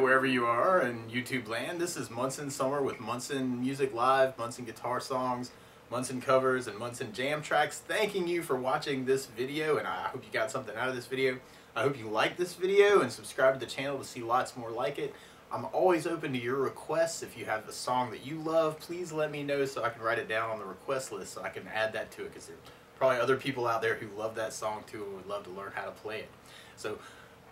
wherever you are in YouTube land. This is Munson Summer with Munson Music Live, Munson Guitar Songs, Munson Covers, and Munson Jam Tracks. Thanking you for watching this video, and I hope you got something out of this video. I hope you like this video and subscribe to the channel to see lots more like it. I'm always open to your requests. If you have a song that you love, please let me know so I can write it down on the request list so I can add that to it because there are probably other people out there who love that song too and would love to learn how to play it. So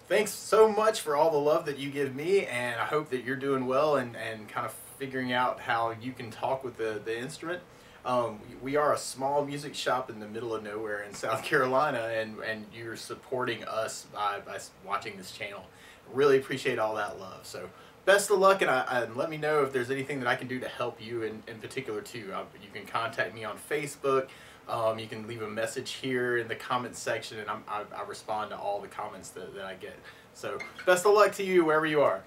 thanks so much for all the love that you give me and I hope that you're doing well and, and kind of figuring out how you can talk with the, the instrument. Um, we are a small music shop in the middle of nowhere in South Carolina and, and you're supporting us by, by watching this channel. Really appreciate all that love. So best of luck and, I, let me know if there's anything that I can do to help you in, in particular too. Uh, you can contact me on Facebook. Um, you can leave a message here in the comments section and I, I respond to all the comments that, that I get. So best of luck to you wherever you are.